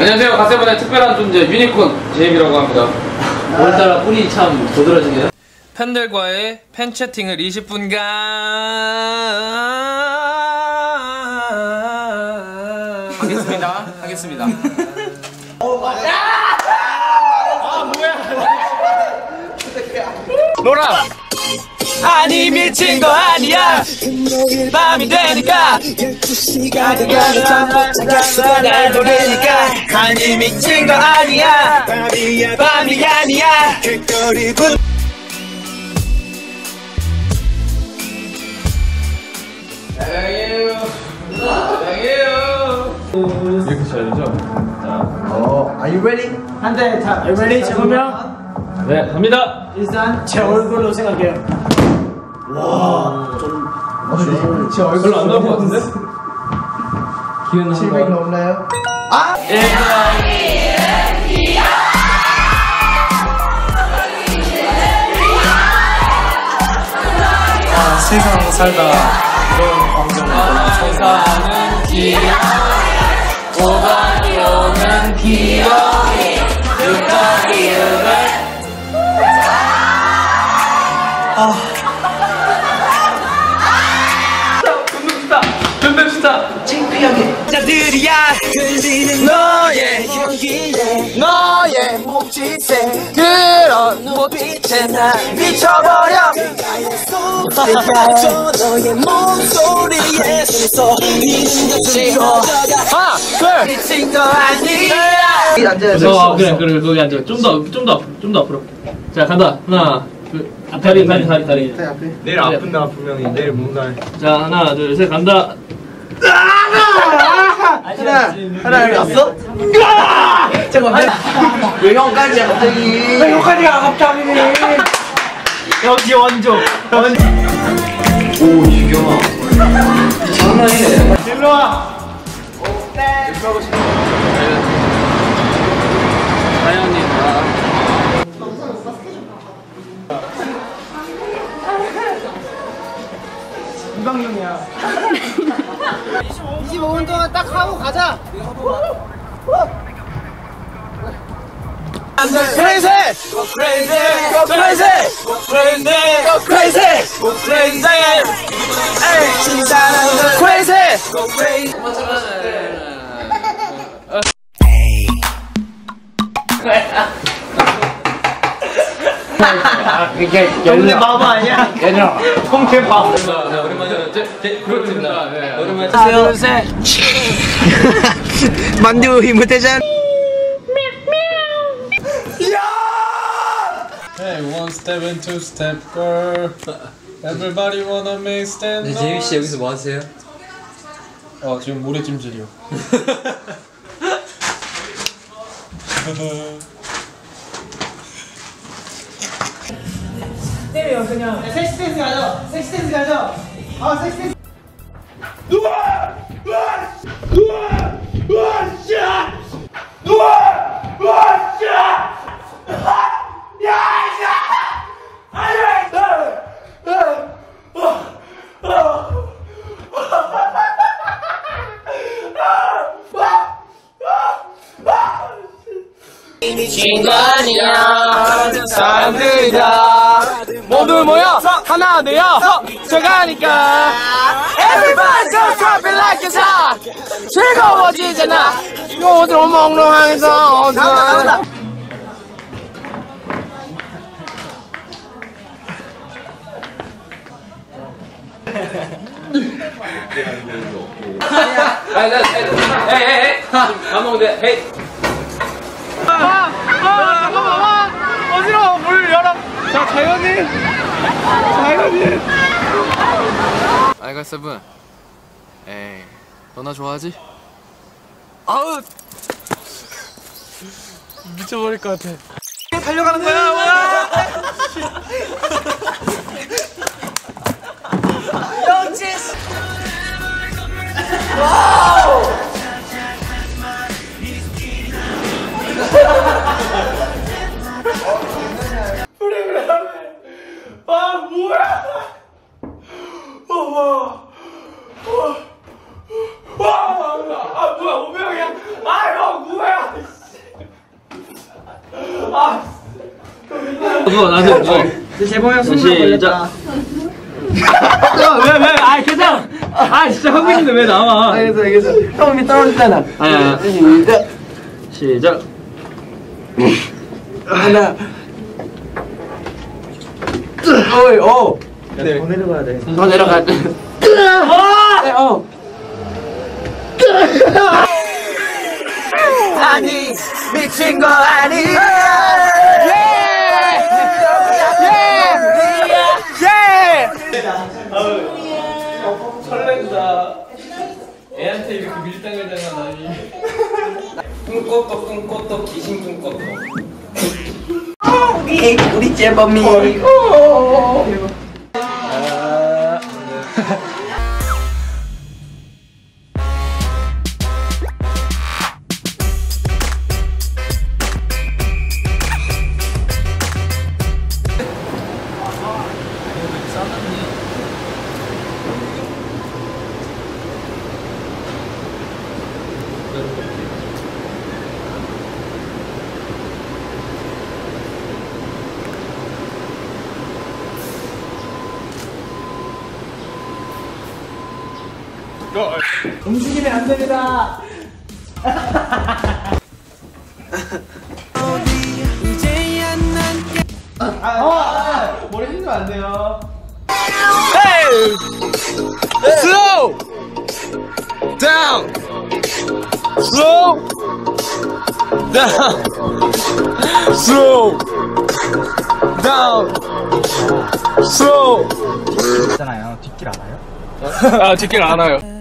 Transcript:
안녕하세요. 가세븐의 특별한 존재 유니콘 제임이라고 합니다. 오늘따라 뿔이 참 도드라지네요. 팬들과의 팬 채팅을 20분간 하겠습니다. 하겠습니다. 놀아. 아니 미친 거 아니야. 밤이 되니까 날 노래니까 아니 미친 거 아니야. 밤이 아니야. 사랑해요. 사랑해요. 이렇게 쳐야 되죠? 어, are you ready? 한대 자, ready? 재범명 네, 갑니다. 일단 제 얼굴로 생각해요. 제 얼굴 별로 안 나올 것 같은데? 기회는 700 한번 넘나요? 세상 살다 이런 광경을 사는 기억 오가니 오는 기억이 육각이 음을 자들이야 들리는 너의 향기에 너의 몸짓에 그런 눈빛에 나 미쳐버려 너의 목소리에 소리는 것으로 하나 둘 미친 거 아니야 어, 그래, 그래, 거기 앉아. 좀 더, 좀 더, 좀더 앞으로. 자, 간다. 하나, 둘, 아, 다리, 다리, 다리, 다리. 내일 아픈 날 분명히 내일 못날 자, 하나, 둘, 셋, 간다. 하나 하나 여기 왔어? 잠깐만 왜 형까지야 갑자기 왜 형까지야 갑자기? 여기 원조. 오 유경아. 장난이네. 일로와. 다현님, 아. 이방용이야. 25분 동안 딱 하고 가자. crazy go crazy go crazy go crazy go crazy go crazy 에이 진짜는 go crazy go crazy 동네 바보 아니야? 동네 바보 오랜만에 그렇습니다 오랜만에 하나 둘 셋 만두 힘을 대잔 Hey, one step and two step girl. Everybody wanna make stand. 네, 재미 씨 여기서 뭐 하세요? 어 지금 모래찜질이요. 때려요 그냥. 섹시 댄스 가자. 섹시 댄스 가자. 아 섹시 댄스. 인간이야 사람들이 다 모두 모여 하나 되어 저가니까 Everybody just drop it like it's hot 즐거워지잖아 모두 몽롱하면서 나온다 아니, 나, 에이, 에이, 에이, 밥 먹는데, 헤이. 어지러워 물 열어 자 자연인! 자연인! 알가 세븐. 에이 너나 좋아하지? 아우! 미쳐버릴 것 같아. 달려가는 거야 와 뭐 나한테 어. 재범이 형 손만 걸렸다. 왜, 왜, 아, 괜찮아. 아, 진짜 하고 있는데 왜 나와? 알겠어 알겠어 형이 떨어지잖아 아니, 아니. 시작 시작. 하나 어이 어 더 내려가야 돼. 더 내려가 네, 어 아니 미친 거 아니야 설렌다. 애한테 이렇게 밀당을 당하다니. 꿈꿨도 꿈꿨도 귀신 꿈꿨도 우리 우리 재범이 움직이면 안 됩니다. 아, 머리 힘주면 안 돼요. slow! Down! Slow! Down! Slow! Down! Slow! 있잖아요. 뒷길 알아요? 아 뒷길 안 와요